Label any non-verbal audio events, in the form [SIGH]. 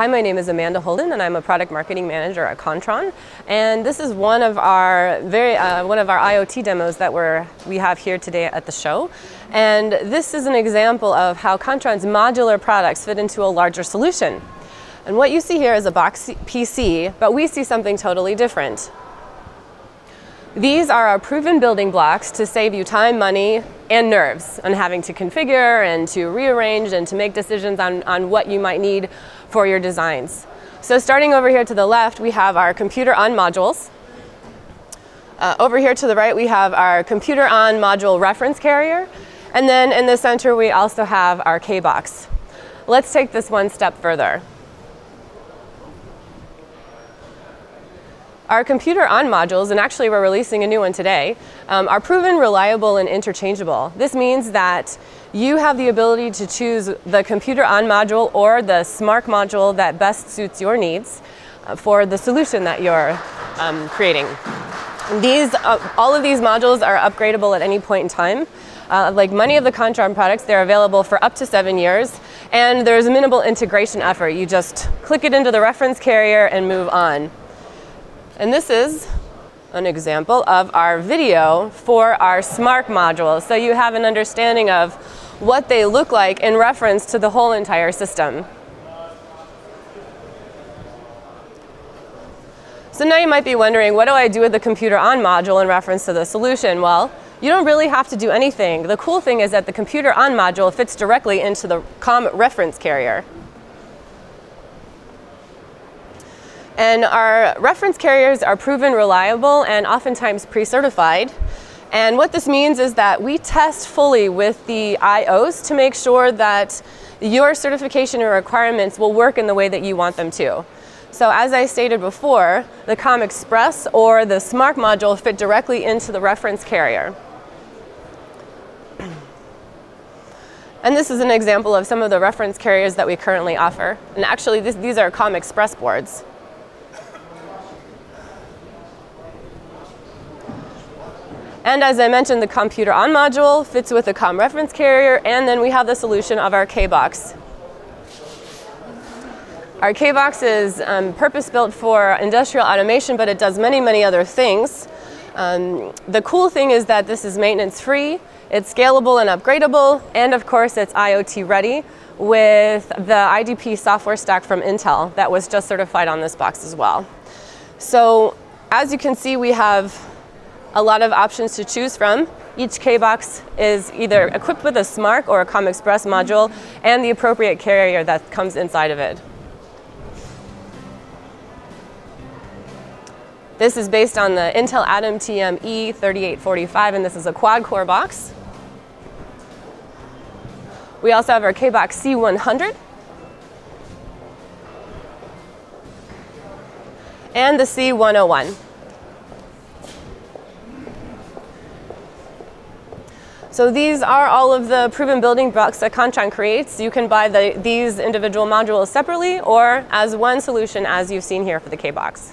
Hi, my name is Amanda Holdan, and I'm a product marketing manager at Kontron. And this is one of our very uh, one of our IoT demos that we're we have here today at the show. And this is an example of how Kontron's modular products fit into a larger solution. And what you see here is a box PC, but we see something totally different. These are our proven building blocks to save you time, money, and nerves on having to configure and to rearrange and to make decisions on, on what you might need for your designs. So starting over here to the left, we have our computer on modules. Uh, over here to the right, we have our computer on module reference carrier. And then in the center, we also have our K-Box. Let's take this one step further. Our computer on modules, and actually we're releasing a new one today, um, are proven reliable and interchangeable. This means that you have the ability to choose the computer on module or the SMARC module that best suits your needs uh, for the solution that you're um, creating. These, uh, all of these modules are upgradable at any point in time. Uh, like many of the Kontron products, they're available for up to seven years, and there's a minimal integration effort. You just click it into the reference carrier and move on. And this is an example of our video for our SMARC module. So you have an understanding of what they look like in reference to the whole entire system. So now you might be wondering, what do I do with the computer on module in reference to the solution? Well, you don't really have to do anything. The cool thing is that the computer on module fits directly into the COM reference carrier. And our reference carriers are proven reliable and oftentimes pre-certified. And what this means is that we test fully with the IOs to make sure that your certification requirements will work in the way that you want them to. So as I stated before, the COM Express or the SMARC module fit directly into the reference carrier. [CLEARS THROAT] And this is an example of some of the reference carriers that we currently offer. And actually, this, these are COM Express boards. And as I mentioned, the computer on module fits with the COM reference carrier, and then we have the solution of our K-Box. Our K-Box is um, purpose-built for industrial automation, but it does many, many other things. Um, the cool thing is that this is maintenance-free, it's scalable and upgradable, and of course it's IoT ready with the IDP software stack from Intel that was just certified on this box as well. So as you can see, we have a lot of options to choose from. Each K-Box is either equipped with a SMARC or a COM Express module and the appropriate carrier that comes inside of it. This is based on the Intel Atom TM E3845 and this is a quad-core box. We also have our K-Box C100 and the C101. So these are all of the proven building blocks that Kontron creates. You can buy the, these individual modules separately or as one solution as you've seen here for the K-Box.